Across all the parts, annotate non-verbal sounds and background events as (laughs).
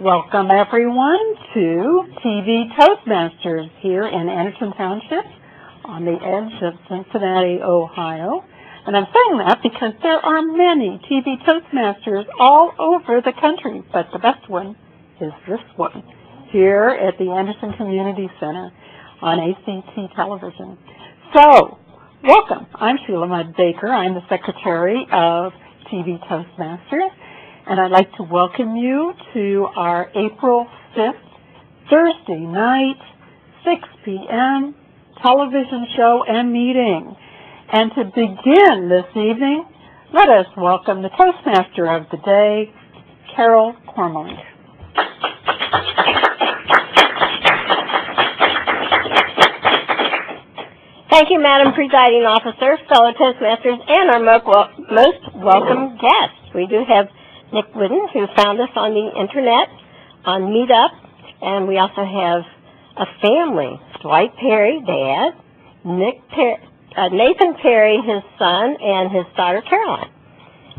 Welcome everyone to TV Toastmasters here in Anderson Township on the edge of Cincinnati, Ohio. And I'm saying that because there are many TV Toastmasters all over the country, but the best one is this one here at the Anderson Community Center on ACT television. So, welcome. I'm Sheila Mudd Baker. I'm the Secretary of TV Toastmasters, and I'd like to welcome you to our April 5th, Thursday night, 6 p.m. television show and meeting. And to begin this evening, let us welcome the Toastmaster of the day, Carol Kormelink. Thank you, Madam Presiding Officer, fellow Toastmasters, and our most welcome guests. We do have Nick Whidden, who found us on the internet, on Meetup, and we also have a family, Dwight Perry, Dad, Nick Perry, uh, Nathan Perry, his son, and his daughter, Caroline.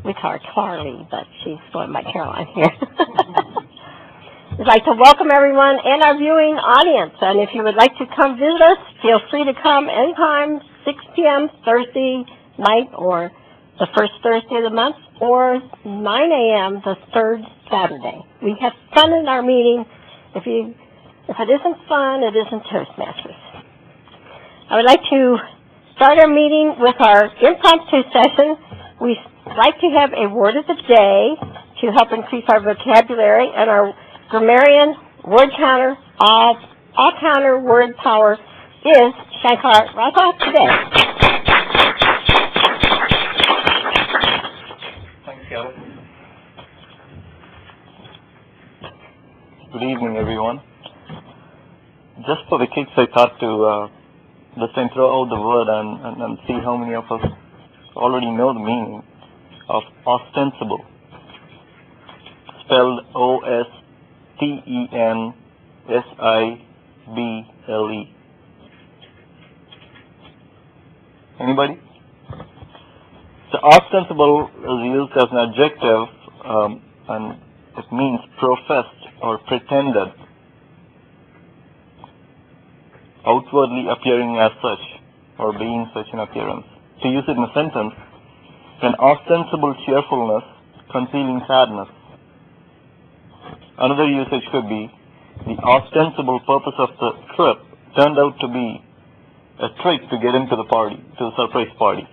We call her Carly, but she's going by Caroline here. (laughs) We'd like to welcome everyone and our viewing audience. And if you would like to come visit us, feel free to come anytime, 6 p.m. Thursday night or the first Thursday of the month or 9 a.m. the third Saturday. We have fun in our meeting. If you, if it isn't fun, it isn't Toastmasters. I would like to start our meeting with our impromptu session. We like to have a word of the day to help increase our vocabulary and our grammarian, word counter, all, all counter word power is Shankar Raza today. Thanks, Kelly. Good evening, everyone. Just for the kicks, I thought to uh, just throw out the word and, and, and see how many of us already know the meaning of ostensible. Spelled O S T-E-N-S-I-B-L-E. Anybody? So ostensible is used as an adjective um, and it means professed or pretended, outwardly appearing as such or being such an appearance. To use it in a sentence, an ostensible cheerfulness concealing sadness Another usage could be the ostensible purpose of the trip turned out to be a trick to get into the party, to the surprise party.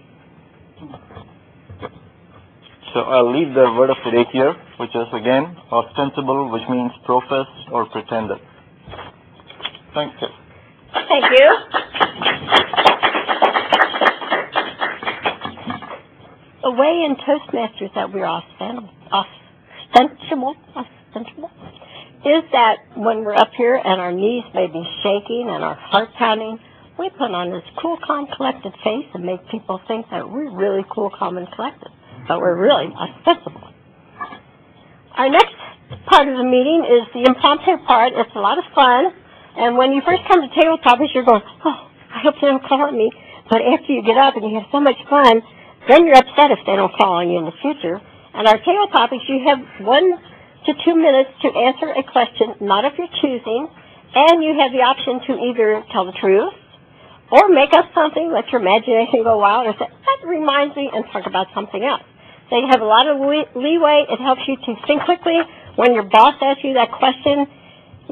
So I'll leave the word of the day here, which is again ostensible, which means professed or pretended. Thank you. Thank you. A way in Toastmasters that we're ostensible, ostensible, ostensible is that when we're up here and our knees may be shaking and our heart pounding, we put on this cool, calm, collected face and make people think that we're really cool, calm, and collected, but we're really not ostensible. Our next part of the meeting is the impromptu part. It's a lot of fun, and when you first come to table topics, you're going, oh, I hope they don't call on me. But after you get up and you have so much fun, then you're upset if they don't call on you in the future. And our table topics, you have one to two minutes to answer a question, not of your choosing, and you have the option to either tell the truth or make up something, let your imagination go wild, or say, that reminds me, and talk about something else. So you have a lot of leeway. It helps you to think quickly. When your boss asks you that question,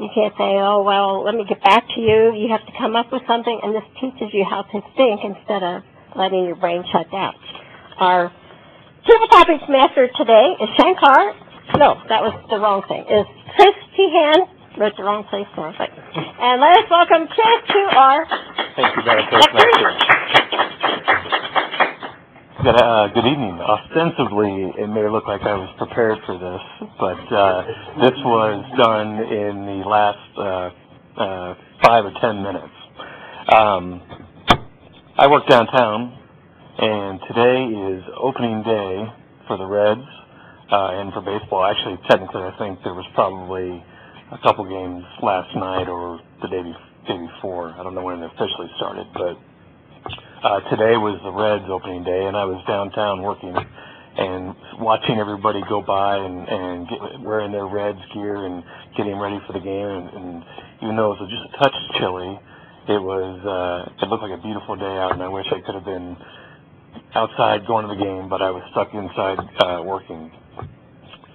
you can't say, oh, well, let me get back to you. You have to come up with something, and this teaches you how to think instead of letting your brain shut down. Our Table Topics Master today is Shankar no, that was the wrong thing. Is Chris Tehan wrote the wrong place it. And let us welcome Chris to our Thank you, Madam Toastmaster. Good, uh, good evening. Ostensibly, it may look like I was prepared for this, but uh, this was done in the last uh, uh, five or ten minutes. Um, I work downtown, and today is opening day for the Reds uh, and for baseball. Actually, technically, I think there was probably a couple games last night or the day, be- day before. I don't know when it officially started, but uh, today was the Reds opening day, and I was downtown working and watching everybody go by and, and get, wearing their Reds gear and getting ready for the game. And, and even though it was just a touch chilly, it was uh, it looked like a beautiful day out, and I wish I could have been outside going to the game, but I was stuck inside uh, working.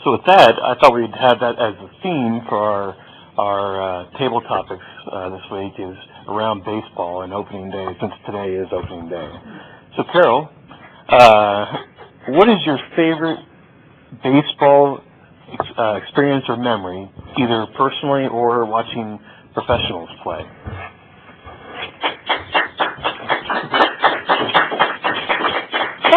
So with that, I thought we'd have that as a theme for our our uh, table topics uh, this week is around baseball and opening day, since today is opening day. So Carol, uh, what is your favorite baseball uh, experience or memory, either personally or watching professionals play?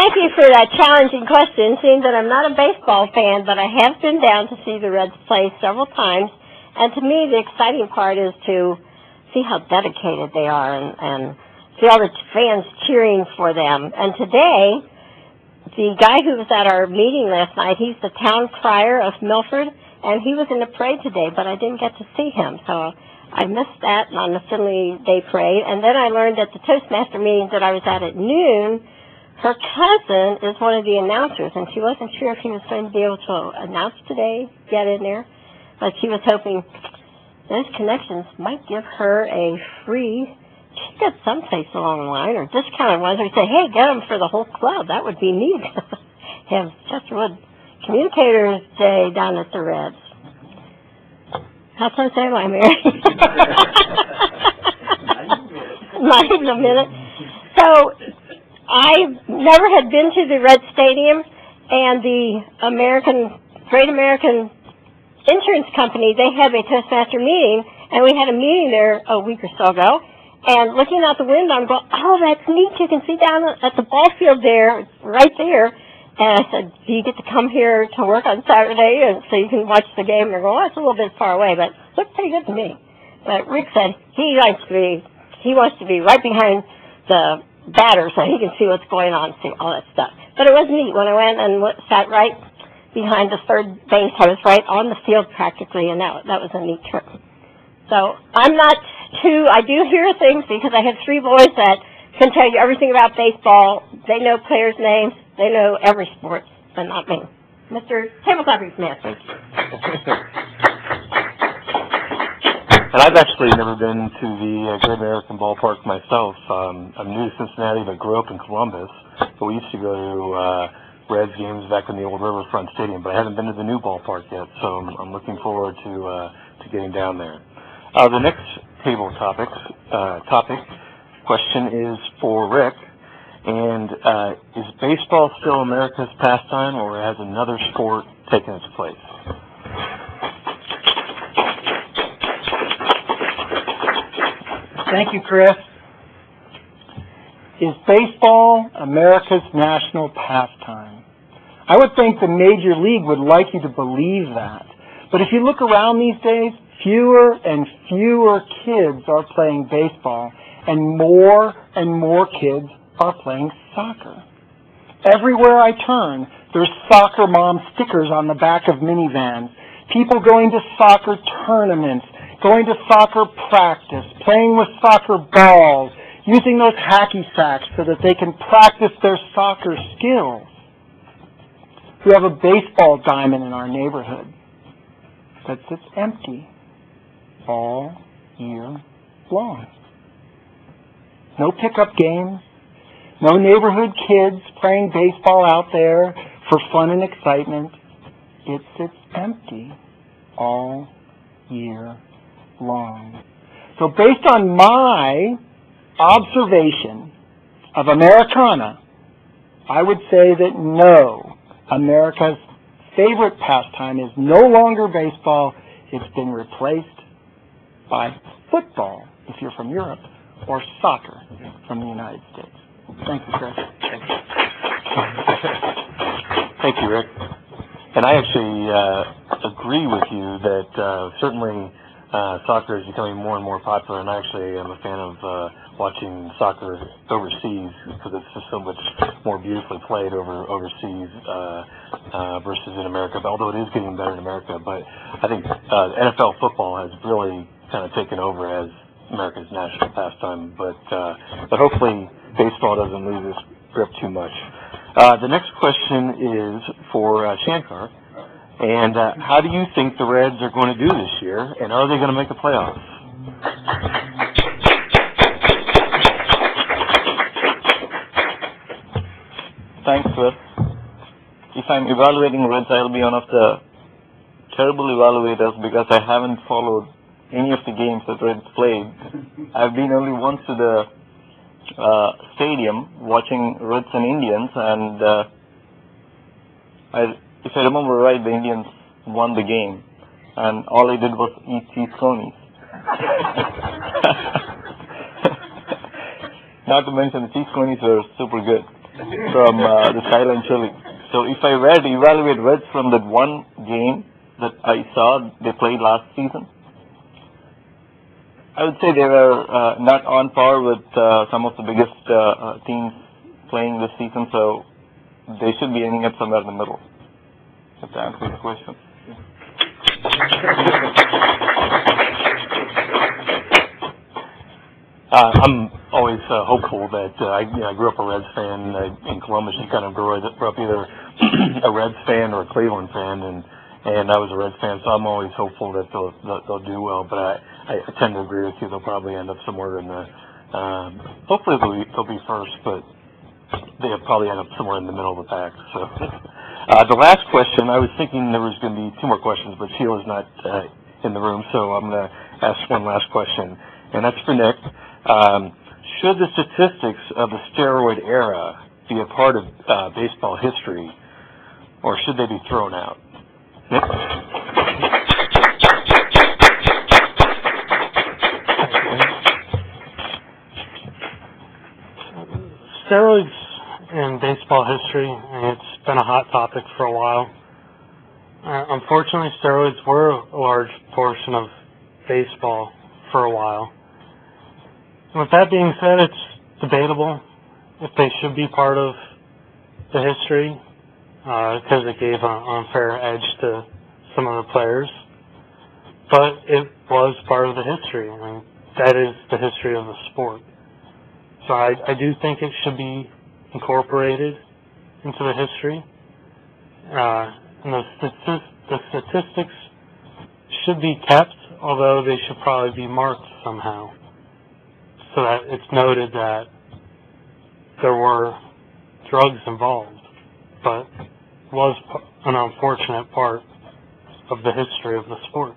Thank you for that challenging question, seeing that I'm not a baseball fan, but I have been down to see the Reds play several times. And to me, the exciting part is to see how dedicated they are and, and see all the fans cheering for them. And today, the guy who was at our meeting last night, he's the town crier of Milford, and he was in the parade today, but I didn't get to see him. So I missed that on the Findlay Day parade. And then I learned at the Toastmaster meeting that I was at at noon, her cousin is one of the announcers, and she wasn't sure if he was going to be able to announce today, get in there, but she was hoping those connections might give her a free She ticket someplace along the line, or discounted ones, or say, hey, get them for the whole club. That would be neat. (laughs) Have Chesterwood Communicators Day down at the Reds. How close am I, Mary? (laughs) (laughs) Not even a minute. So I never had been to the Red Stadium, and the American Great American Insurance Company they have a Toastmaster meeting, and we had a meeting there a week or so ago. And looking out the window, I'm going, oh, that's neat. You can see down at the ball field there, right there. And I said, do you get to come here to work on Saturday, and so you can watch the game? And they're going, it's a little bit far away, but it looked pretty good to me. But Rick said he likes to be, he wants to be right behind the batter so he can see what's going on, see all that stuff. But it was neat when I went and sat right behind the third base. I was right on the field practically, and that that was a neat trip. So I'm not too. I do hear things because I have three boys that can tell you everything about baseball. They know players' names. They know every sport, but not me. Mr. Table Clapping Smith. And I've actually never been to the uh, Great American Ballpark myself. Um, I'm new to Cincinnati, but grew up in Columbus. But we used to go to uh, Reds games back in the old Riverfront Stadium. But I haven't been to the new ballpark yet, so I'm, I'm looking forward to uh, to getting down there. Uh, the next table topics uh, topic question is for Rick. And uh, is baseball still America's pastime, or has another sport taken its place? Thank you, Chris. Is baseball America's national pastime? I would think the Major League would like you to believe that. But if you look around these days, fewer and fewer kids are playing baseball, and more and more kids are playing soccer. Everywhere I turn, there's soccer mom stickers on the back of minivans, people going to soccer tournaments, going to soccer practice, playing with soccer balls, using those hacky sacks so that they can practice their soccer skills. We have a baseball diamond in our neighborhood that sits empty all year long. No pickup games, no neighborhood kids playing baseball out there for fun and excitement. It sits empty all year long. So based on my observation of Americana, I would say that no, America's favorite pastime is no longer baseball. It's been replaced by football, if you're from Europe, or soccer from the United States. Thank you, Chris. Thank you, Thank you Rick. And I actually uh, agree with you that uh, certainly uh, soccer is becoming more and more popular, and actually I'm a fan of uh, watching soccer overseas because it's just so much more beautifully played over overseas uh, uh, versus in America. But although it is getting better in America, but I think uh, NFL football has really kind of taken over as America's national pastime. But uh, but hopefully baseball doesn't lose its grip too much. Uh, the next question is for uh, Shankar. And uh, how do you think the Reds are going to do this year, and are they going to make the playoffs? Thanks, Chris. If I'm evaluating Reds, I'll be one of the terrible evaluators because I haven't followed any of the games that Reds played. I've been only once to the uh, stadium watching Reds and Indians, and uh, I, if I remember right, the Indians won the game, and all I did was eat cheese coneys. (laughs) Not to mention the cheese coneys were super good from uh, the Skyline Chili. So if I were to evaluate Reds from that one game that I saw they played last season, I would say they were uh, not on par with uh, some of the biggest uh, uh, teams playing this season, so they should be ending up somewhere in the middle. If that answers the question. Uh, I'm always uh, hopeful that uh, I, you know, I grew up a Reds fan uh, in Columbus. You kind of grew up grew up either (clears throat) a Reds fan or a Cleveland fan, and and I was a Reds fan, so I'm always hopeful that they'll they'll, they'll do well. But I, I tend to agree with you; they'll probably end up somewhere in the. Um, hopefully, they'll be, they'll be first, but they'll probably end up somewhere in the middle of the pack. So, (laughs) uh, the last question, I was thinking there was going to be two more questions, but Sheila's not uh, in the room, so I'm going to ask one last question, and that's for Nick. Um, should the statistics of the steroid era be a part of uh, baseball history, or should they be thrown out? Nick? steroids in baseball history, it's been a hot topic for a while. Uh, unfortunately, steroids were a large portion of baseball for a while. With that being said, it's debatable if they should be part of the history because it gave an unfair edge to some of the players. But it was part of the history. I mean, that is the history of the sport. So I, I do think it should be incorporated into the history. Uh, and the, stati- the statistics should be kept, although they should probably be marked somehow so that it's noted that there were drugs involved, but was an unfortunate part of the history of the sport.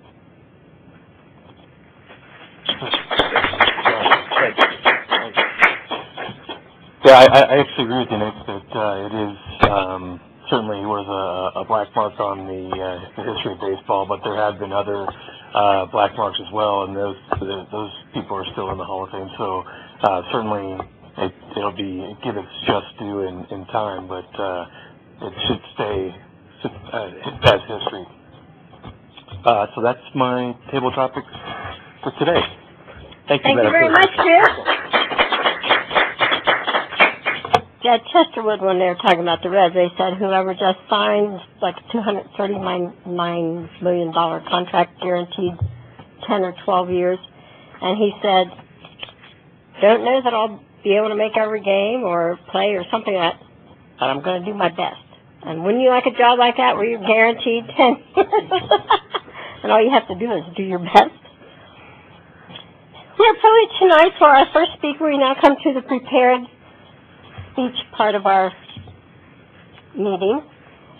Yeah, I, I actually agree with you, Nick, that uh, it is um, certainly was a, a black mark on the, uh, the history of baseball, but there have been other uh, black marks as well, and those those people are still in the Hall of Fame. So uh, certainly it, it'll be give its just due in, in time, but uh, it should stay uh, as history. Uh, so that's my table topics for today. Thank you, Thank you very much, President. Yeah, Chesterwood, when they were talking about the Reds, they said whoever just signed like a $239 million contract guaranteed 10 or 12 years. And he said, don't know that I'll be able to make every game or play or something like that, but I'm going to do my best. And wouldn't you like a job like that where you're guaranteed 10 years? (laughs) and all you have to do is do your best? We're privileged tonight for our first speaker. We now come to the prepared speech part of our meeting.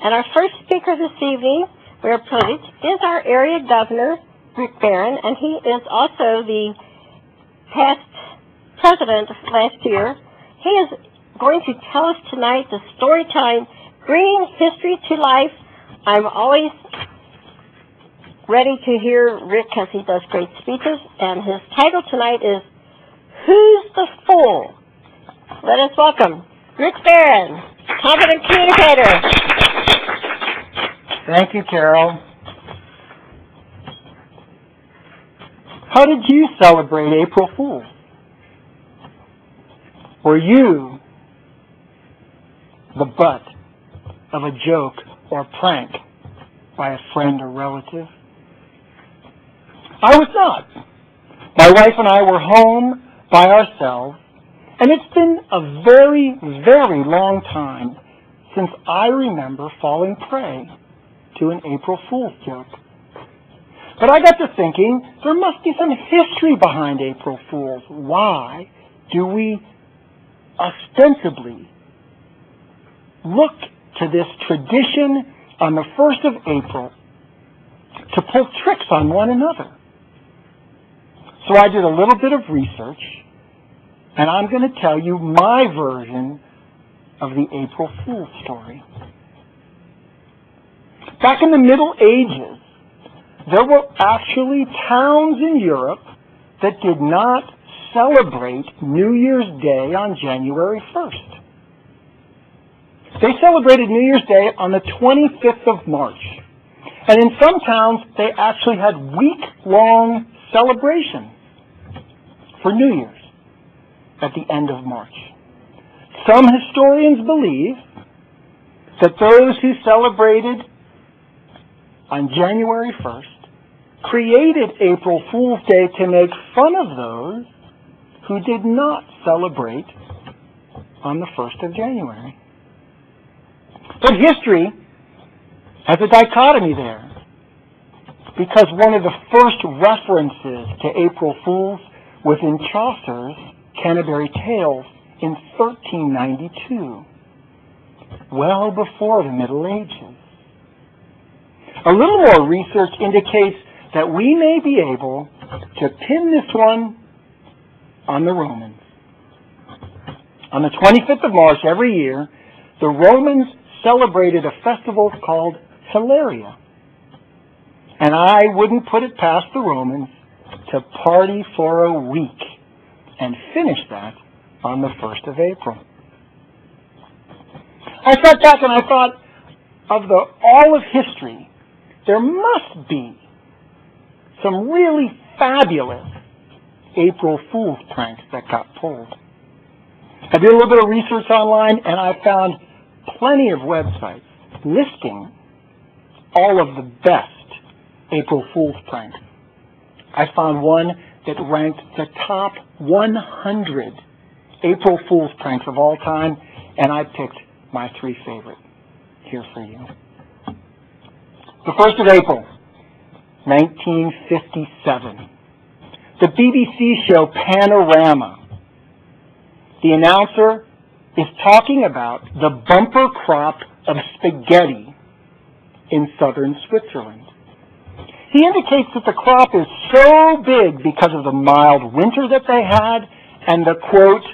And our first speaker this evening, we're privileged, is our area governor, Rick Barron, and he is also the past president last year. He is going to tell us tonight the story time, bringing history to life. I'm always ready to hear Rick because he does great speeches, and his title tonight is Who's the Fool? Let us welcome Rick Barron, competent communicator. Thank you, Carol. How did you celebrate April Fool's? Were you the butt of a joke or prank by a friend or relative? I was not. My wife and I were home by ourselves, and it's been a very, very long time since I remember falling prey to an April Fool's joke. But I got to thinking, there must be some history behind April Fools. Why do we ostensibly look to this tradition on the 1st of April to pull tricks on one another? So I did a little bit of research, and I'm going to tell you my version of the April Fool's story. Back in the Middle Ages, there were actually towns in Europe that did not celebrate New Year's Day on January 1st. They celebrated New Year's Day on the 25th of March. And in some towns, they actually had week-long celebrations for New Year's at the end of March. Some historians believe that those who celebrated on January 1st created April Fool's Day to make fun of those who did not celebrate on the 1st of January. But history has a dichotomy there. Because one of the first references to April Fools was in Chaucer's Canterbury Tales in 1392, well before the Middle Ages. A little more research indicates that we may be able to pin this one on the Romans. On the 25th of March every year, the Romans celebrated a festival called Hilaria. And I wouldn't put it past the Romans to party for a week and finish that on the 1st of April. I sat back and I thought of the all of history, there must be some really fabulous April Fool's pranks that got pulled. I did a little bit of research online and I found plenty of websites listing all of the best April Fool's pranks. I found one that ranked the top 100 April Fool's pranks of all time, and I picked my three favorite here for you. The 1st of April, 1957. The BBC show Panorama. The announcer is talking about the bumper crop of spaghetti in southern Switzerland. He indicates that the crop is so big because of the mild winter that they had and the quote,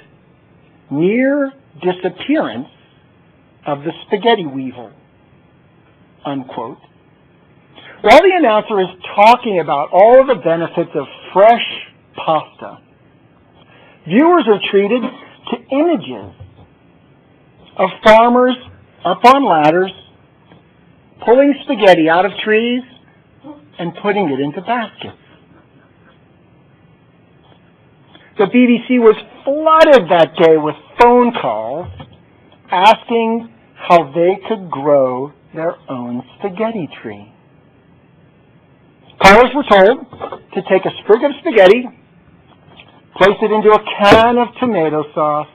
near disappearance of the spaghetti weevil, unquote. While the announcer is talking about all the benefits of fresh pasta, viewers are treated to images of farmers up on ladders pulling spaghetti out of trees and putting it into baskets. The BBC was flooded that day with phone calls asking how they could grow their own spaghetti tree. Callers were told to take a sprig of spaghetti, place it into a can of tomato sauce,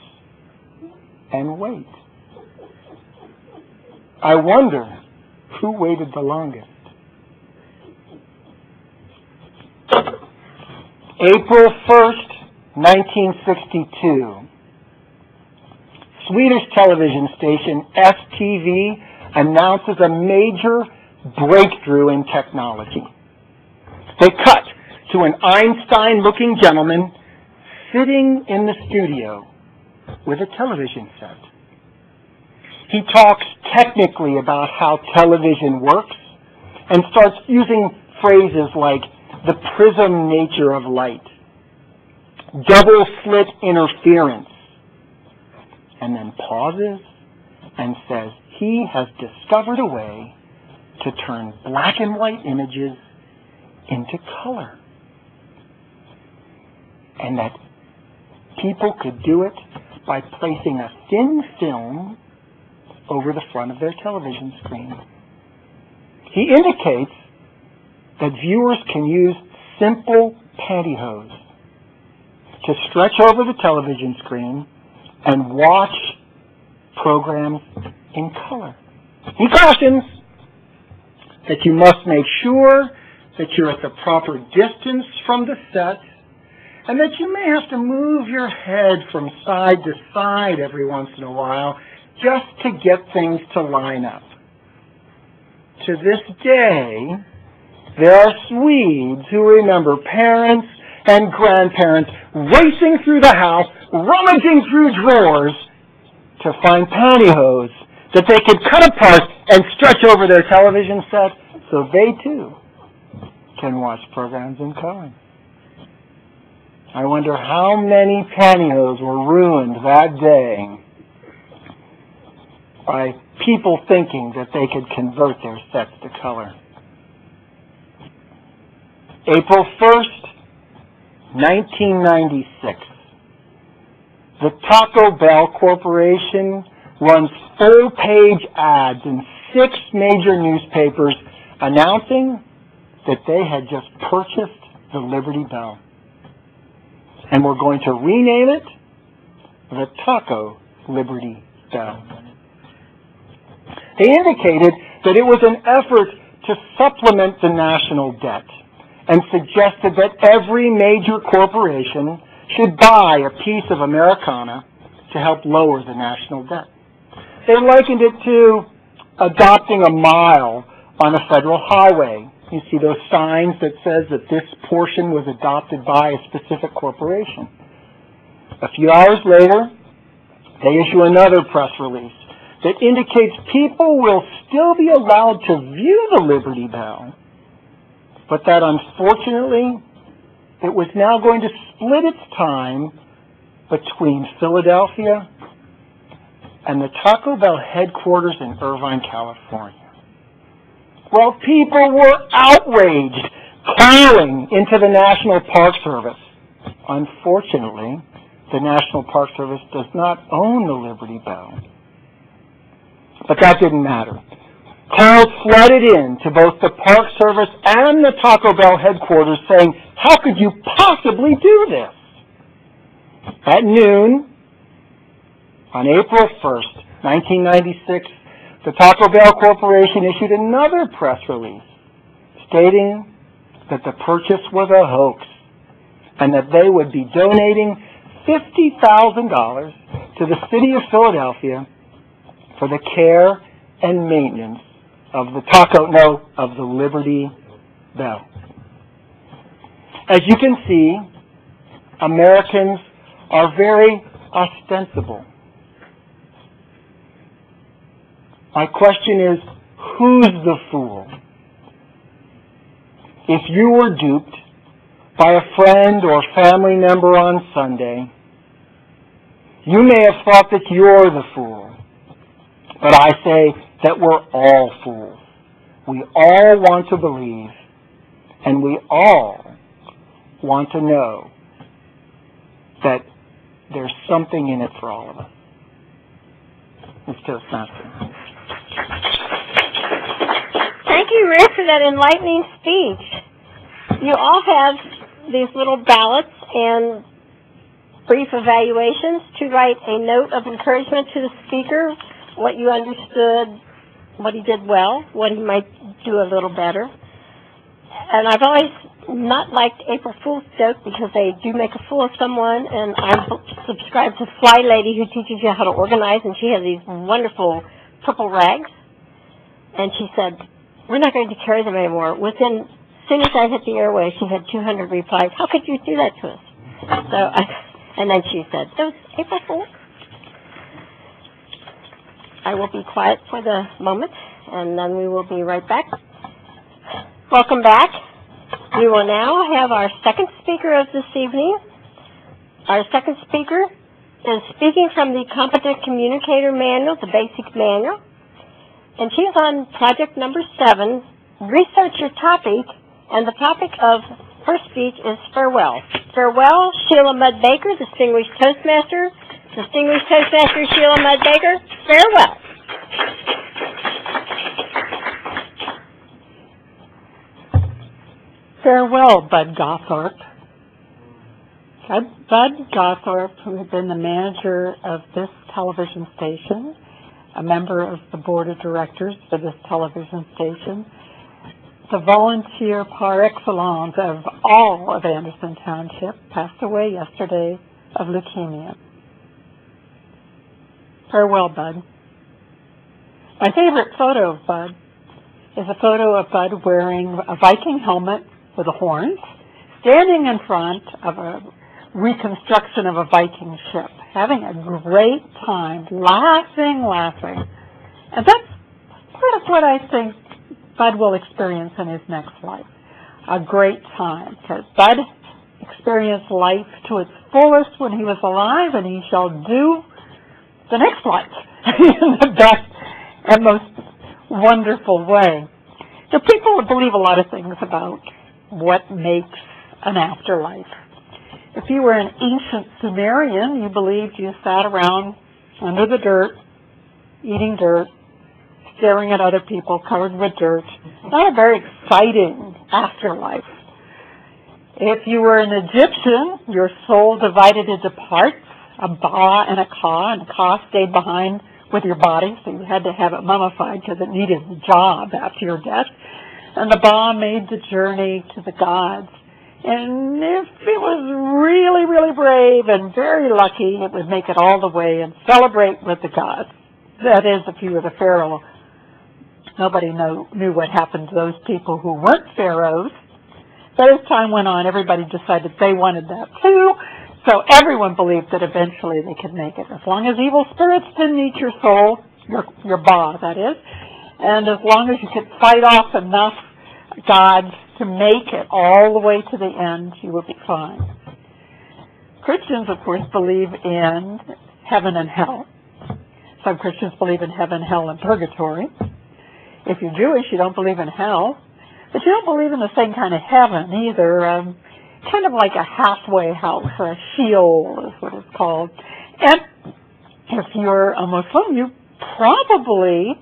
and wait. I wonder who waited the longest. April 1st, 1962. Swedish television station STV announces a major breakthrough in technology. They cut to an Einstein looking gentleman sitting in the studio with a television set. He talks technically about how television works and starts using phrases like the prism nature of light, double slit interference, and then pauses and says he has discovered a way to turn black and white images into color. and that people could do it by placing a thin film over the front of their television screen. He indicates that viewers can use simple pantyhose to stretch over the television screen and watch programs in color. He cautions that you must make sure that you're at the proper distance from the set and that you may have to move your head from side to side every once in a while just to get things to line up. To this day, there are Swedes who remember parents and grandparents racing through the house, rummaging through drawers to find pantyhose that they could cut apart and stretch over their television set so they too can watch programs in color. I wonder how many pantyhose were ruined that day by people thinking that they could convert their sets to color. April 1st, 1996. The Taco Bell Corporation runs full page ads in six major newspapers announcing that they had just purchased the Liberty Bell. And we're going to rename it the Taco Liberty Bell. They indicated that it was an effort to supplement the national debt and suggested that every major corporation should buy a piece of Americana to help lower the national debt. They likened it to adopting a mile on a federal highway. You see those signs that says that this portion was adopted by a specific corporation. A few hours later, they issue another press release that indicates people will still be allowed to view the Liberty Bell, but that unfortunately it was now going to split its time between Philadelphia and the Taco Bell headquarters in Irvine, California. Well, people were outraged, clamoring into the National Park Service. Unfortunately, the National Park Service does not own the Liberty Bell. But that didn't matter. Crowds flooded in to both the Park Service and the Taco Bell headquarters saying, how could you possibly do this? At noon, on April 1st, 1996, the Taco Bell Corporation issued another press release stating that the purchase was a hoax and that they would be donating $50,000 to the city of Philadelphia for the care and maintenance of the taco, no, of the Liberty Bell. As you can see, Americans are very ostensible. My question is, who's the fool? If you were duped by a friend or family member on Sunday, you may have thought that you're the fool. But I say that we're all fools. We all want to believe, and we all want to know that there's something in it for all of us. Ms. Toastmaster. Thank you, Rick, for that enlightening speech. You all have these little ballots and brief evaluations to write a note of encouragement to the speaker, what you understood, what he did well, what he might do a little better. And I've always not liked April Fool's joke because they do make a fool of someone, and I subscribe to Fly Lady who teaches you how to organize, and she has these wonderful purple rags. And she said, we're not going to carry them anymore. Within, as soon as I hit the airway, she had 200 replies. How could you do that to us? So, I, (laughs) and then she said, those April Fools. I will be quiet for the moment, and then we will be right back. Welcome back. We will now have our second speaker of this evening. Our second speaker is speaking from the Competent Communicator Manual, the basic manual. And she's on project number seven, research your topic, and the topic of her speech is farewell. Farewell, Sheila Mudd Baker, Distinguished Toastmaster. Distinguished Toastmaster Sheila Mudd Baker, farewell. Farewell, Bud Gothorpe. Bud, Bud Gothorpe, who had been the manager of this television station, a member of the board of directors for this television station, the volunteer par excellence of all of Anderson Township, passed away yesterday of leukemia. Farewell, Bud. My favorite photo of Bud is a photo of Bud wearing a Viking helmet with the horns, standing in front of a reconstruction of a Viking ship, having a great time, laughing, laughing. And that's part of what I think Bud will experience in his next life. A great time. Because Bud experienced life to its fullest when he was alive, and he shall do the next life in (laughs) the best and most wonderful way. So people would believe a lot of things about what makes an afterlife. If you were an ancient Sumerian, you believed you sat around under the dirt, eating dirt, staring at other people covered with dirt. Not a very exciting afterlife. If you were an Egyptian, your soul divided into parts, a ba and a ka, and ka stayed behind with your body, so you had to have it mummified because it needed a job after your death. And the ba made the journey to the gods. And if it was really, really brave and very lucky, it would make it all the way and celebrate with the gods. That is, if you were the pharaoh. Nobody know, knew what happened to those people who weren't pharaohs. But as time went on, everybody decided they wanted that too. So everyone believed that eventually they could make it. As long as evil spirits didn't eat your soul, your, your ba, that is, and as long as you could fight off enough gods to make it all the way to the end, you would be fine. Christians, of course, believe in heaven and hell. Some Christians believe in heaven, hell, and purgatory. If you're Jewish, you don't believe in hell, but you don't believe in the same kind of heaven either. Um, kind of like a halfway house, or a Sheol is what it's called. And if you're a Muslim, you probably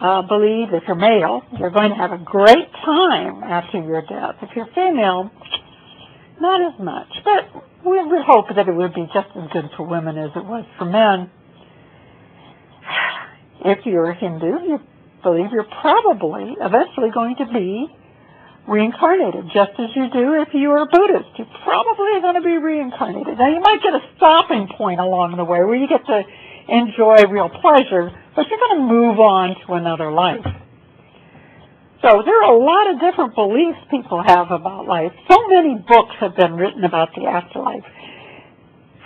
uh, believe if you're male, you're going to have a great time after your death. If you're female, not as much. But we would hope that it would be just as good for women as it was for men. (sighs) If you're a Hindu, you believe you're probably eventually going to be reincarnated, just as you do if you are a Buddhist. You're probably going to be reincarnated. Now, you might get a stopping point along the way where you get to enjoy real pleasure, but you're going to move on to another life. So there are a lot of different beliefs people have about life. So many books have been written about the afterlife.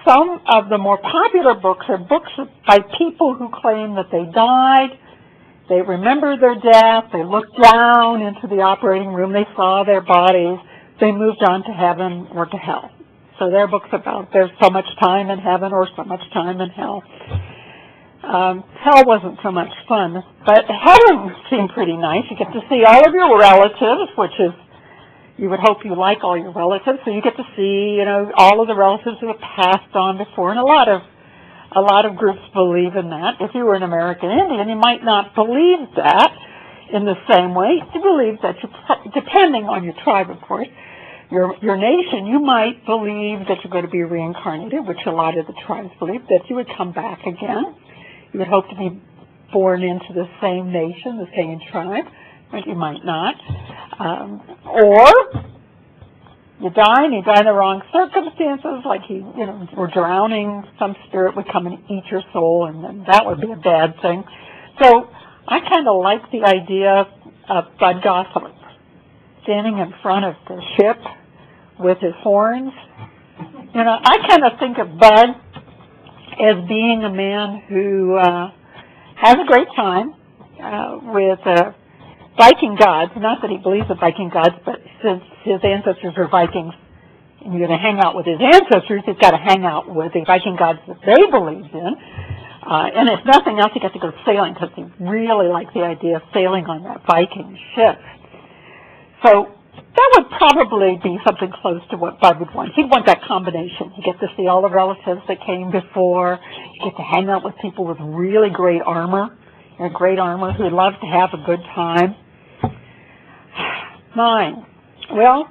Some of the more popular books are books by people who claim that they died, they remember their death, they looked down into the operating room, they saw their bodies, they moved on to heaven or to hell. So their books about there's so much time in heaven or so much time in hell. Um, hell wasn't so much fun, but heaven seemed pretty nice. You get to see all of your relatives, which is you would hope you like all your relatives, so you get to see, you know, all of the relatives who have passed on before, and a lot of a lot of groups believe in that. If you were an American Indian, you might not believe that in the same way. You believe that you, depending on your tribe, of course, your your nation, you might believe that you're going to be reincarnated, which a lot of the tribes believe that you would come back again. You would hope to be born into the same nation, the same tribe, but you might not. Um, or you die and you die in the wrong circumstances, like you, you know, were drowning, some spirit would come and eat your soul, and then that would be a bad thing. So I kind of like the idea of Bud Gothorpe standing in front of the ship with his horns. You know, I kind of think of Bud as being a man who uh, has a great time uh, with uh, Viking gods. Not that he believes in Viking gods, but since his ancestors were Vikings, and you're going to hang out with his ancestors, he's got to hang out with the Viking gods that they believed in. Uh, and if nothing else, he got to go sailing because he really liked the idea of sailing on that Viking ship. So that would probably be something close to what Bud would want. He'd want that combination. You get to see all the relatives that came before. You get to hang out with people with really great armor, and great armor who love to have a good time. Mine. Well,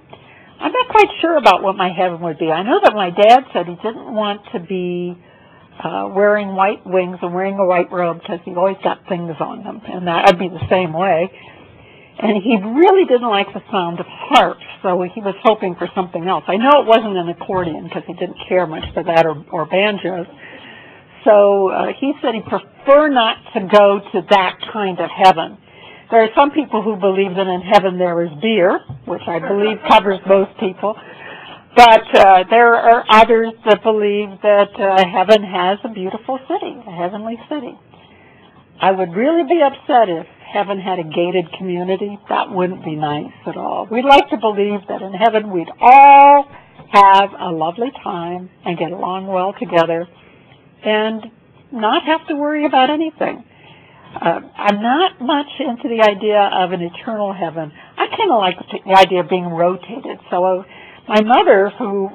I'm not quite sure about what my heaven would be. I know that my dad said he didn't want to be uh, wearing white wings and wearing a white robe because he always got things on them, and that I'd be the same way. And he really didn't like the sound of harps, so he was hoping for something else. I know it wasn't an accordion because he didn't care much for that or, or banjos. So uh, he said he'd prefer not to go to that kind of heaven. There are some people who believe that in heaven there is beer, which I believe (laughs) covers most people. But uh, there are others that believe that uh, heaven has a beautiful city, a heavenly city. I would really be upset if heaven had a gated community. That wouldn't be nice at all. We'd like to believe that in heaven we'd all have a lovely time and get along well together and not have to worry about anything. Uh, I'm not much into the idea of an eternal heaven. I kind of like the idea of being rotated. So uh, my mother, who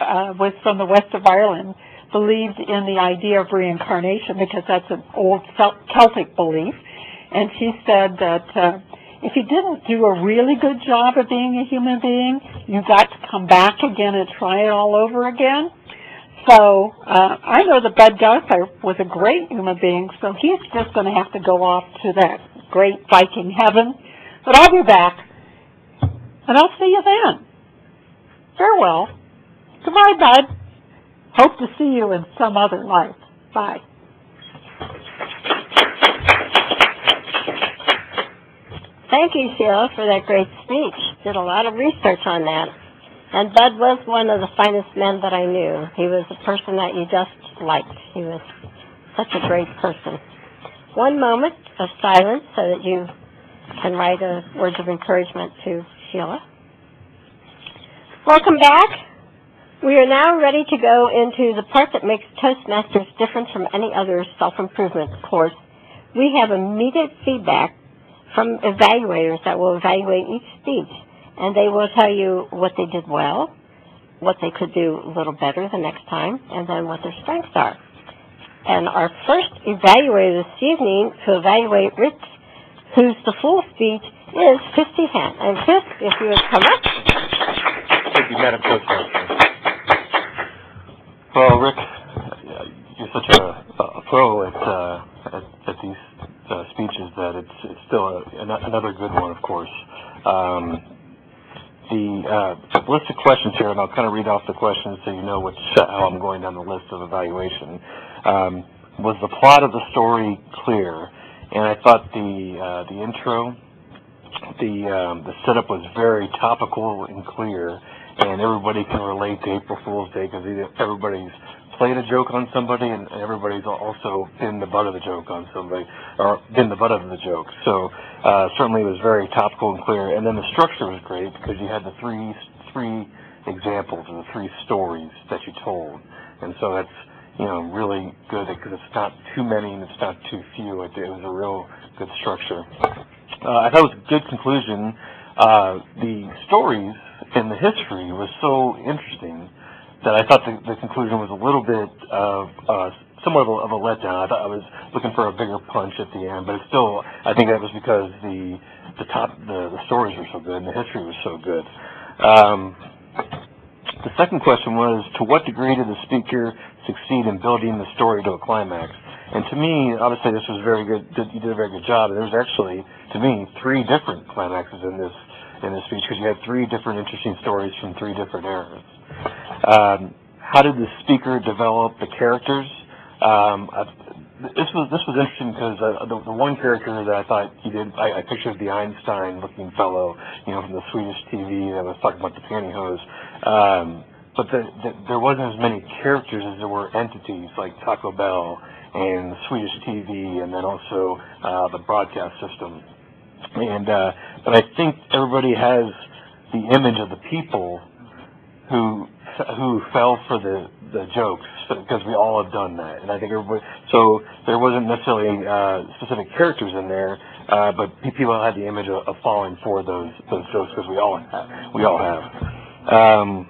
uh, was from the west of Ireland, believed in the idea of reincarnation because that's an old Celtic belief. And she said that uh, if you didn't do a really good job of being a human being, you got to come back again and try it all over again. So uh, I know that Bud Gother was a great human being, so he's just going to have to go off to that great Viking heaven. But I'll be back, and I'll see you then. Farewell. Goodbye, Bud. Hope to see you in some other life. Bye. Thank you, Sheila, for that great speech. Did a lot of research on that. And Bud was one of the finest men that I knew. He was a person that you just liked. He was such a great person. One moment of silence so that you can write a words of encouragement to Sheila. Welcome back. We are now ready to go into the part that makes Toastmasters different from any other self-improvement course. We have immediate feedback from evaluators that will evaluate each speech, and they will tell you what they did well, what they could do a little better the next time, and then what their strengths are. And our first evaluator this evening to evaluate Rich, who's the full speech, is Chris Tehan. And Chris, if you would come up. Thank you, Madam Toastmaster. Well, Rick, you're such a, a pro at, uh, at, at these uh, speeches that it's it's still a, another good one, of course. Um, the uh, list of questions here, and I'll kind of read off the questions so you know which how I'm going down the list of evaluation. Um, was the plot of the story clear? And I thought the uh, the intro, the um, the setup was very topical and clear and everybody can relate to April Fool's Day because everybody's played a joke on somebody and everybody's also been the butt of the joke on somebody or been the butt of the joke. So uh, certainly it was very topical and clear. And then the structure was great because you had the three three examples and the three stories that you told, and so that's you know really good because it's not too many and it's not too few. It, it was a real good structure. Uh, I thought it was a good conclusion. Uh, the stories and the history was so interesting that I thought the, the conclusion was a little bit of uh, somewhat of a, of a letdown. I thought I was looking for a bigger punch at the end, but it's still I think that was because the the top the, the stories were so good and the history was so good. Um, the second question was, to what degree did the speaker succeed in building the story to a climax? And to me, obviously, this was very good. You did a very good job. There was actually, to me, three different climaxes in this in this speech because you had three different interesting stories from three different eras. Um, how did the speaker develop the characters? Um, I, this was this was interesting because uh, the, the one character that I thought he did, I, I pictured the Einstein-looking fellow, you know, from the Swedish TV that was talking about the pantyhose. Um, but the, the, there wasn't as many characters as there were entities like Taco Bell and Swedish TV, and then also uh, the broadcast system. And uh, but I think everybody has the image of the people who who fell for the the jokes because we all have done that. And I think everybody so there wasn't necessarily uh, specific characters in there, uh, but people had the image of, of falling for those those jokes because we all have, we all have. Um,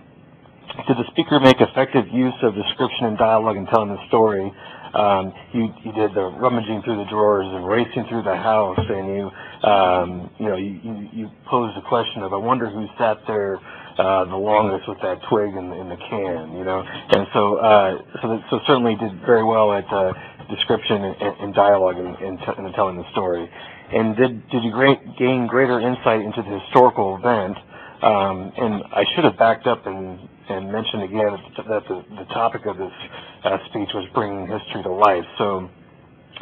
did the speaker make effective use of description and dialogue in telling the story? Um, you, you did the rummaging through the drawers and racing through the house, and you, um, you know, you, you, you posed the question of, I wonder who sat there uh, the longest with that twig in the, in the can, you know, and so, uh, so, that, so certainly did very well at uh, description and, and, and dialogue t- in telling the story. And did did you great, gain greater insight into the historical event? Um, and I should have backed up and, and mentioned again that the, the topic of this uh, speech was bringing history to life. So,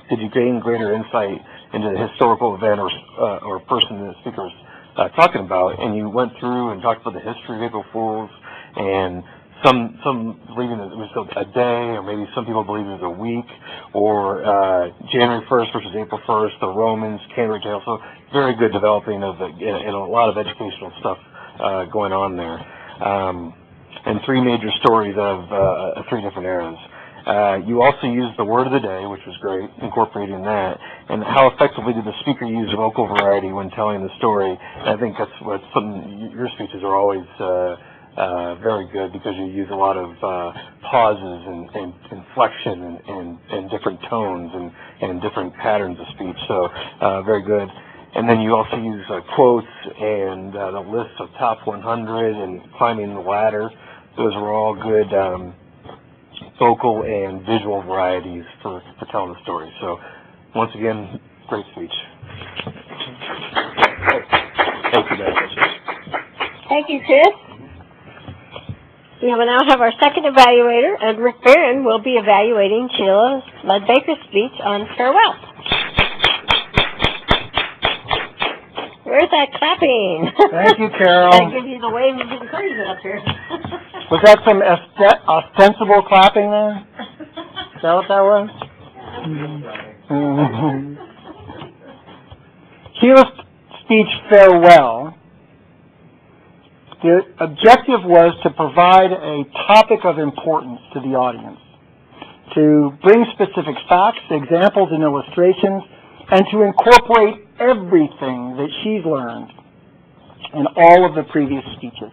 did you gain greater insight into the historical event or uh, or person the speaker was uh, talking about? And you went through and talked about the history of April Fools, and some some believing that it was still a day, or maybe some people believe it was a week, or uh, January 1st versus April 1st, the Romans, Canterbury Tale. So very good developing of the and a lot of educational stuff uh, going on there. Um, and three major stories of uh, three different eras. Uh, you also used the word of the day, which was great, incorporating that. And how effectively did the speaker use vocal variety when telling the story? And I think that's what something your speeches are always uh, uh, very good because you use a lot of uh, pauses and, and inflection and, and, and different tones and, and different patterns of speech. So uh, very good. And then you also use uh, quotes and the list of top 100 and climbing the ladder. Those were all good um, vocal and visual varieties for, for telling the story. So once again, great speech. Thank you, guys. Thank you, Chris. We have now have our second evaluator, and Rick Barron will be evaluating Sheila Mudbaker's speech on farewell. Where's that clapping? Thank you, (laughs) Carol. Gotta give you the wave of encouragement up here. (laughs) Was that some ostensible clapping there? Is that what that was? (laughs) Mhm. Sheila's speech farewell, the objective was to provide a topic of importance to the audience, to bring specific facts, examples, and illustrations, and to incorporate everything that she's learned in all of the previous speeches.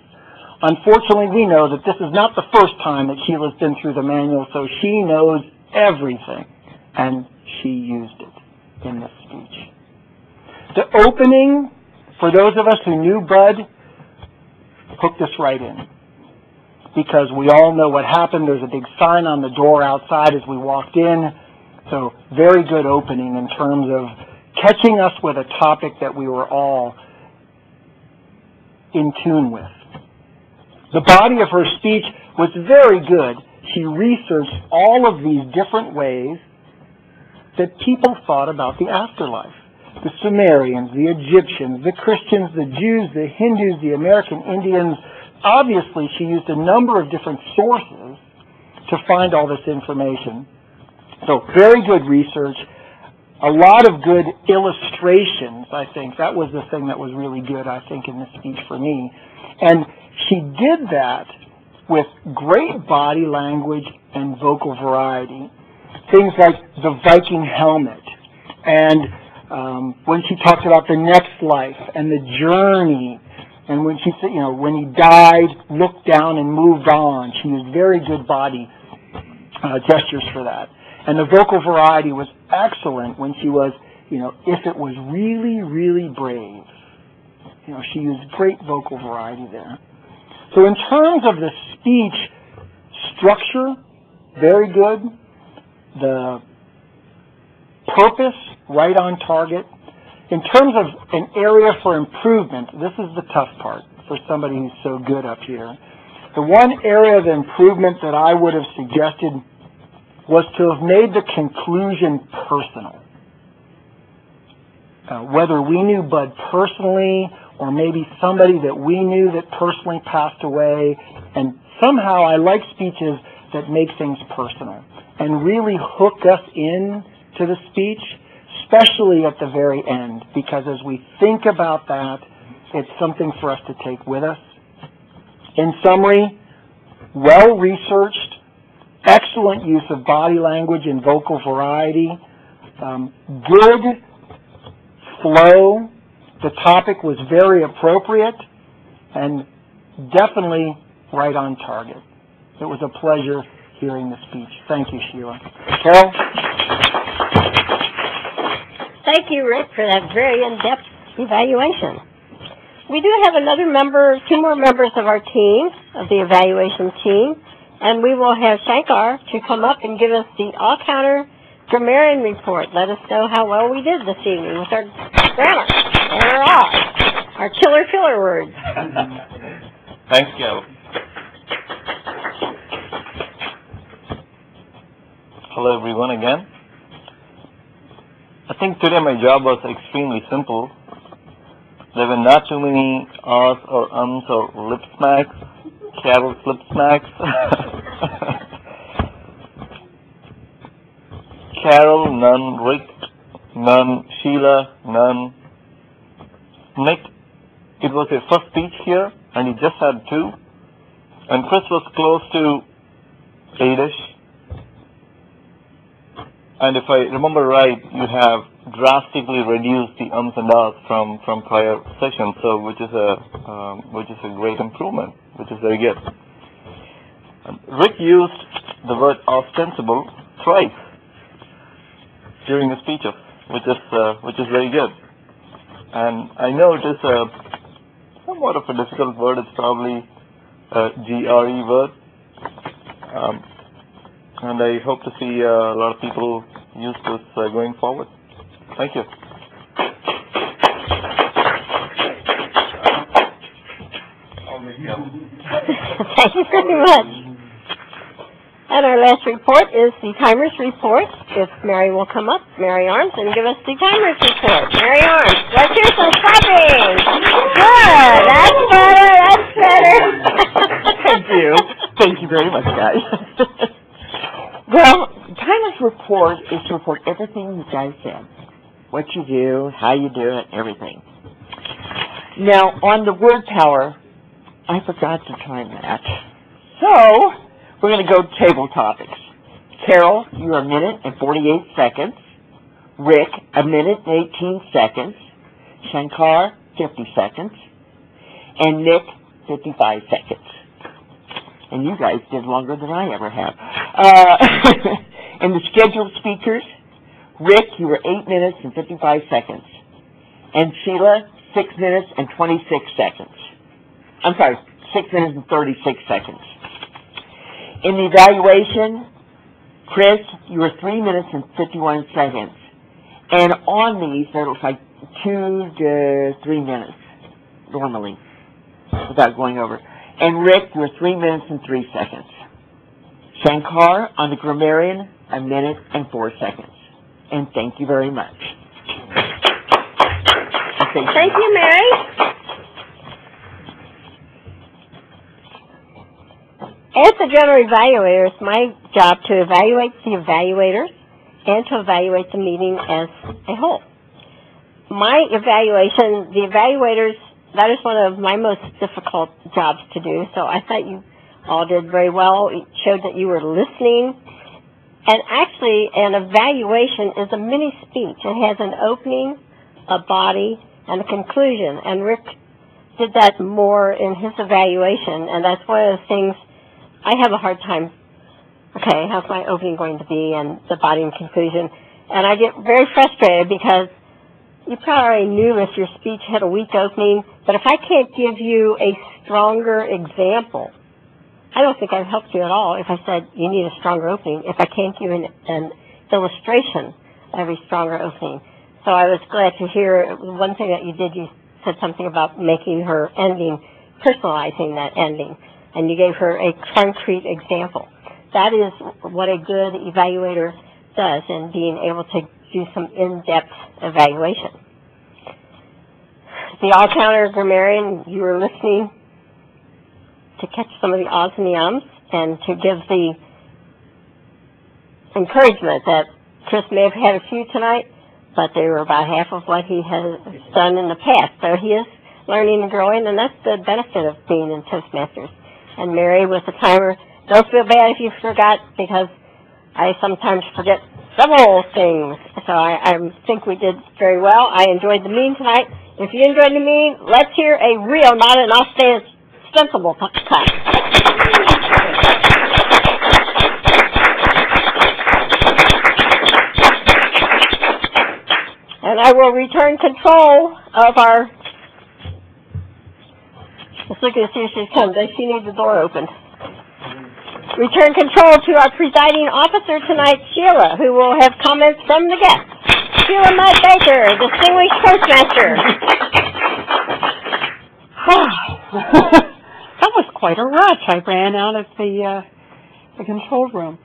Unfortunately, we know that this is not the first time that Sheila's been through the manual, so she knows everything, and she used it in this speech. The opening, for those of us who knew Bud, hooked us right in. Because we all know what happened. There's a big sign on the door outside as we walked in. So, very good opening in terms of catching us with a topic that we were all in tune with. The body of her speech was very good. She researched all of these different ways that people thought about the afterlife. The Sumerians, the Egyptians, the Christians, the Jews, the Hindus, the American Indians. Obviously, she used a number of different sources to find all this information. So, very good research. A lot of good illustrations, I think. That was the thing that was really good, I think, in this speech for me. And she did that with great body language and vocal variety. Things like the Viking helmet, and um, when she talked about the next life and the journey, and when she said, you know, when he died, looked down and moved on. She used very good body uh, gestures for that. And the vocal variety was excellent when she was, you know, if it was really, really brave. You know, she used great vocal variety there. So in terms of the speech structure, very good. The purpose, right on target. In terms of an area for improvement, this is the tough part for somebody who's so good up here. The one area of improvement that I would have suggested was to have made the conclusion personal. Uh, whether we knew Bud personally or maybe somebody that we knew that personally passed away. And somehow I like speeches that make things personal and really hook us in to the speech, especially at the very end, because as we think about that, it's something for us to take with us. In summary, well researched, excellent use of body language and vocal variety, um, good flow. The topic was very appropriate and definitely right on target. It was a pleasure hearing the speech. Thank you, Sheila. Carol? Thank you, Rick, for that very in-depth evaluation. We do have another member, two more members of our team, of the evaluation team, and we will have Shankar to come up and give us the ah-counter grammarian report. Let us know how well we did this evening with our grammar and our all, our killer killer words. (laughs) Thanks, Gal. Hello, everyone, again. I think today my job was extremely simple. There were not too many ahs or ums or lip smacks, Carol lip smacks. Carol, none. Rick, none. Sheila, none. Nick, it was his first speech here, and he just had two. And Chris was close to eight-ish. And if I remember right, you have drastically reduced the ums and ahs from, from prior sessions, so which is a um, which is a great improvement, which is very good. Rick used the word ostensible twice during his speeches, which is uh, which is very good. And I know it is a somewhat of a difficult word. It's probably a GRE word. Um, and I hope to see uh, a lot of people use this uh, going forward. Thank you. Thank you very much. And our last report is the timers report. If Mary will come up, Mary Arms, and give us the timers report. Mary Arms, let's hear some clapping. Good, that's better, that's better. (laughs) Thank you. Thank you very much, guys. (laughs) well, timers Report is to report everything you guys said. What you do, how you do it, everything. Now, on the word power, I forgot to time that. So, we're going to go table topics. Carol, you're a minute and 48 seconds. Rick, a minute and 18 seconds. Shankar, 50 seconds. And Nick, 55 seconds. And you guys did longer than I ever have. Uh, (laughs) and the scheduled speakers, Rick, you were 8 minutes and 55 seconds. And Sheila, 6 minutes and 26 seconds. I'm sorry, 6 minutes and 36 seconds. In the evaluation, Chris, you were 3 minutes and 51 seconds. And on these, there looks like 2 to 3 minutes, normally, without going over. And Rick, you were 3 minutes and 3 seconds. Shankar, on the grammarian, a minute and 4 seconds. And thank you very much. Thank you, Mary. As the general evaluator, it's my job to evaluate the evaluators and to evaluate the meeting as a whole. My evaluation, the evaluators, that is one of my most difficult jobs to do, so I thought you all did very well. It showed that you were listening. And actually, an evaluation is a mini speech. It has an opening, a body, and a conclusion. And Rick did that more in his evaluation, and that's one of the things I have a hard time. Okay, how's my opening going to be, and the body and conclusion? And I get very frustrated because you probably already knew if your speech had a weak opening, but if I can't give you a stronger example, I don't think I've helped you at all if I said you need a stronger opening, if I can't give an, an illustration of a stronger opening. So I was glad to hear one thing that you did, you said something about making her ending, personalizing that ending, and you gave her a concrete example. That is what a good evaluator does in being able to do some in-depth evaluation. The ah-counter grammarian, you were listening to catch some of the ahs and the ums and to give the encouragement that Chris may have had a few tonight, but they were about half of what he has done in the past. So he is learning and growing, and that's the benefit of being in Toastmasters. And Mary with the timer, don't feel bad if you forgot because I sometimes forget several things. So I, I think we did very well. I enjoyed the meeting tonight. If you enjoyed the meeting, let's hear a real, not an ostensible clap. And I will return control of our, let's look and see if she's come. Does she need the door open. Return control to our presiding officer tonight, Sheila, who will have comments from the guests. Sheila Mudd Baker, Distinguished Toastmaster. (laughs) (sighs) (laughs) that was quite a rush. I ran out of the uh, the control room.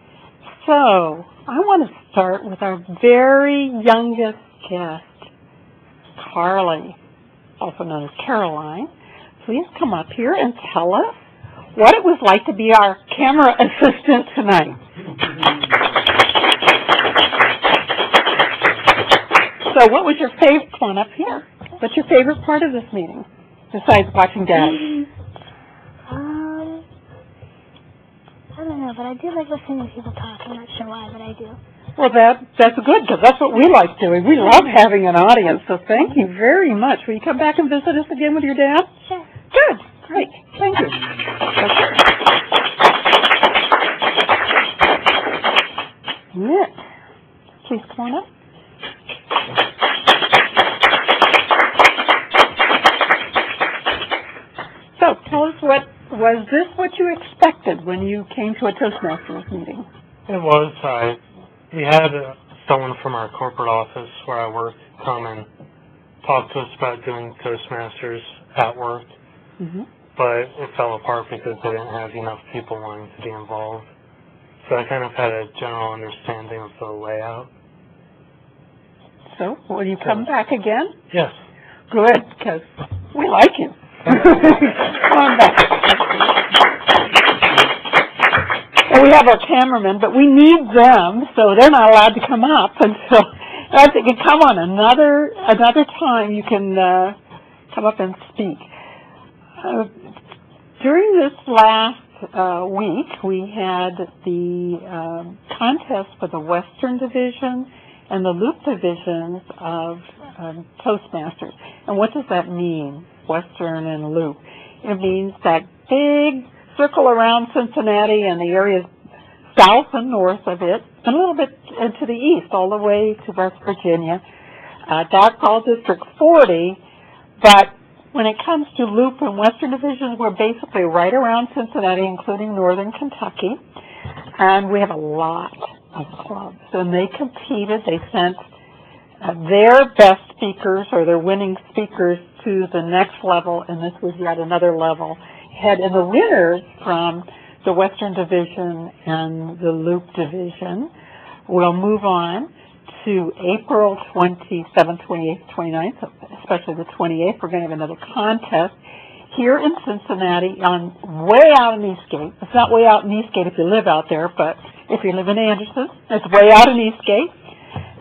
So I want to start with our very youngest guest, Carly, also known as Caroline. Please come up here and tell us what it was like to be our camera (laughs) assistant tonight. So what was your favorite, come on up here. What's your favorite part of this meeting, besides watching Dad? Um, I don't know, but I do like listening to people talk. I'm not sure why, but I do. Well, that, that's good, because that's what we like doing. We love having an audience, so thank you very much. Will you come back and visit us again with your dad? Sure. Good, great, thank you. Okay. Nick, please come on up. Was this what you expected when you came to a Toastmasters meeting? It was. I we had uh, someone from our corporate office where I work come and talk to us about doing Toastmasters at work, Mm-hmm. but it fell apart because they didn't have enough people wanting to be involved. So I kind of had a general understanding of the layout. So, will you come back again? Yes. Good, because we like you. Come on back. We have our cameramen, but we need them, so they're not allowed to come up until, I think, come on another, another time you can, uh, come up and speak. Uh, during this last, uh, week, we had the, um, contest for the Western Division and the Loop Divisions of, um, Toastmasters. And what does that mean, Western and Loop? It means that big circle around Cincinnati and the areas south and north of it, and a little bit into the east, all the way to West Virginia. Uh, that's all District 40, but when it comes to Loop and Western Divisions, we're basically right around Cincinnati, including Northern Kentucky, and we have a lot of clubs. And they competed. They sent uh, their best speakers or their winning speakers to the next level, and this was yet another level. Had and the winners from the Western Division and the Loop Division will move on to April 27th, 28th, 29th, especially the 28th. We're going to have another contest here in Cincinnati on way out in Eastgate. It's not way out in Eastgate if you live out there, but if you live in Anderson, it's way out in Eastgate.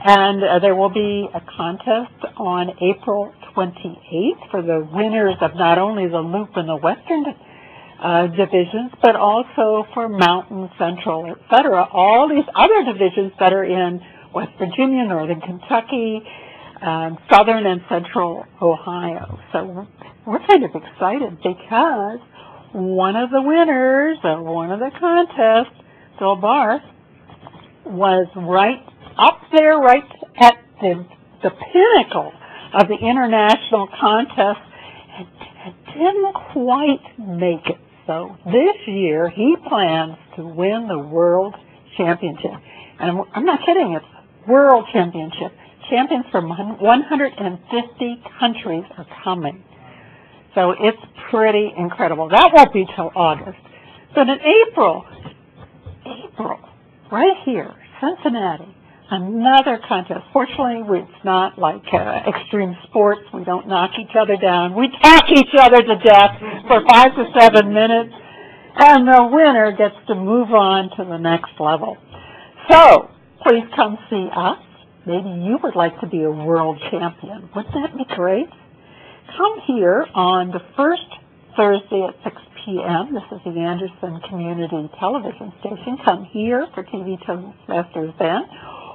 And uh, there will be a contest on April 28th for the winners of not only the Loop and the Western uh, divisions, but also for Mountain, Central, et cetera. All these other divisions that are in West Virginia, Northern Kentucky, um, Southern and Central Ohio. So we're kind of excited because one of the winners of one of the contests, Phil Barth, was right up there, right at the, the pinnacle of the international contest and, and didn't quite make it. So this year he plans to win the world championship. And I'm, I'm not kidding, it's world championship. Champions from 150 countries are coming. So it's pretty incredible. That won't be till August. But in April, April, right here, Cincinnati, another contest. Fortunately, it's not like uh, extreme sports. We don't knock each other down. We talk each other to death for five to seven minutes, and the winner gets to move on to the next level. So, please come see us. Maybe you would like to be a world champion. Wouldn't that be great? Come here on the first Thursday at 6 p.m. This is the Anderson Community Television Station. Come here for TV Toastmasters then.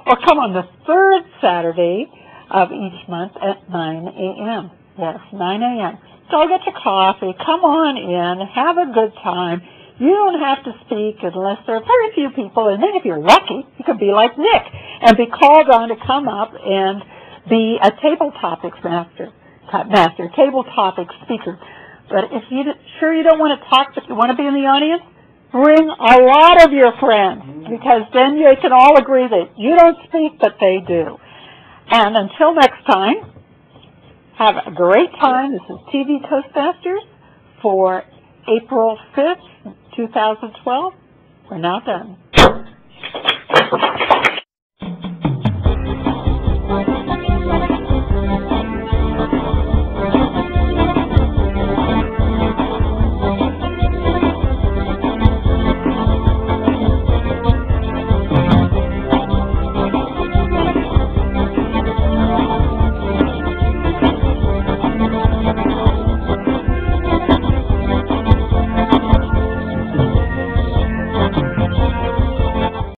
or come on the third Saturday of each month at 9 a.m. Yes, 9 a.m. So get your coffee, come on in, have a good time. You don't have to speak unless there are very few people, and then if you're lucky, you could be like Nick and be called on to come up and be a table topics master, top master, table topics speaker. But if you sure you don't want to talk, but you want to be in the audience, bring a lot of your friends mm-hmm. because then you can all agree that you don't speak, but they do. And until next time, have a great time. This is TV Toastmasters for April 5th, 2012. We're now done.